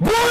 Boy!